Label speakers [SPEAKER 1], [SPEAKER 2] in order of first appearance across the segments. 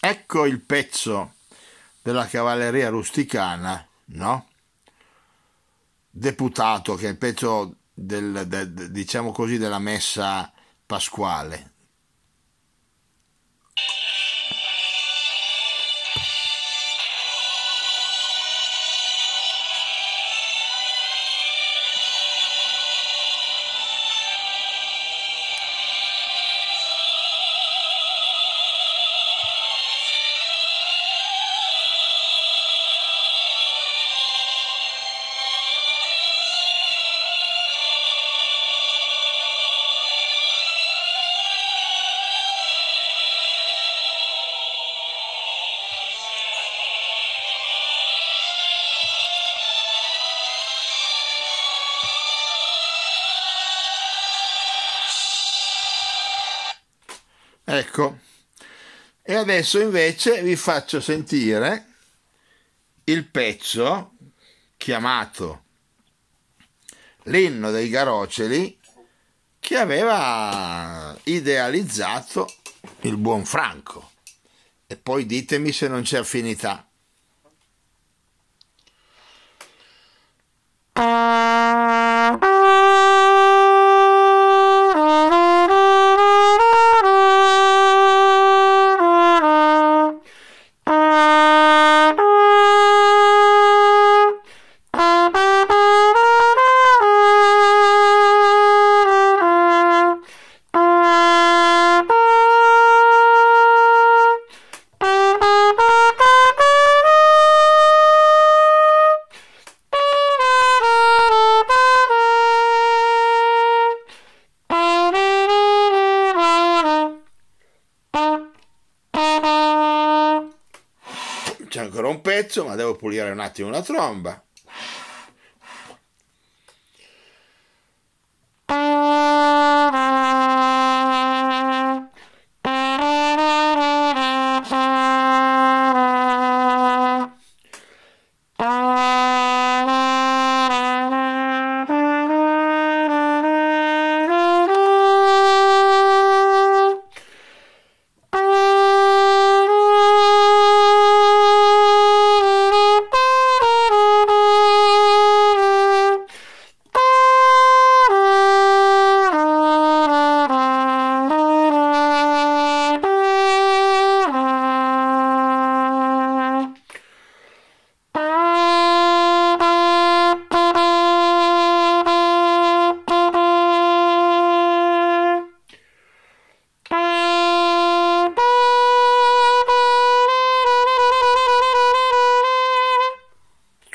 [SPEAKER 1] ecco il pezzo della cavalleria rusticana, no? Deputato, che è il pezzo del, del, diciamo così, della messa pasquale, Ecco, e adesso invece vi faccio sentire il pezzo chiamato L'inno dei Garoceli che aveva idealizzato il buon Franco. E poi ditemi se non c'è affinità. C'è ancora un pezzo, ma devo pulire un attimo la tromba.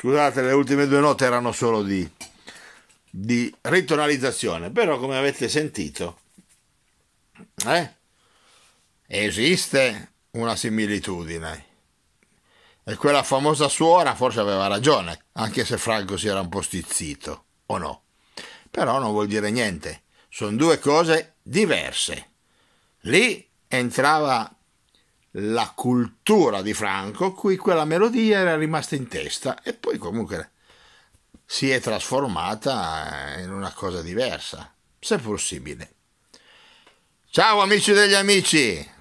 [SPEAKER 1] Scusate, le ultime due note erano solo di, di ritonalizzazione, però come avete sentito, eh, esiste una similitudine. E quella famosa suora forse aveva ragione, anche se Franco si era un po' stizzito, o no. Però non vuol dire niente, sono due cose diverse. Lì entrava la cultura di Franco, cui quella melodia era rimasta in testa e poi comunque si è trasformata in una cosa diversa, se possibile. Ciao amici degli amici!